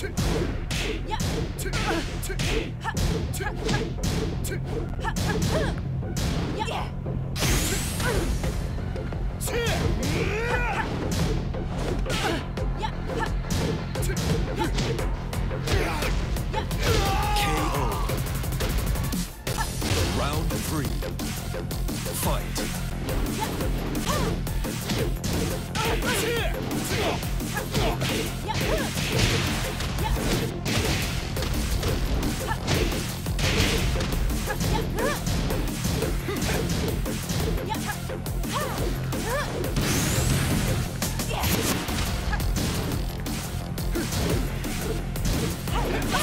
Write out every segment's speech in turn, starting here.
Round three. Fight.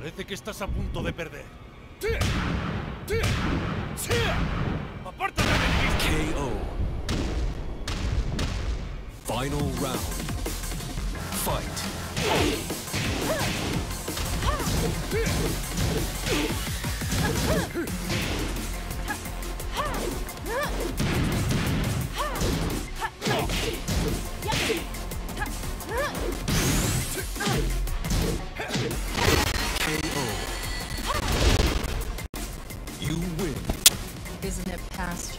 Parece que estás a punto de perder. ¡Apártate de mí! KO. Final round. Fight. You win. Isn't it past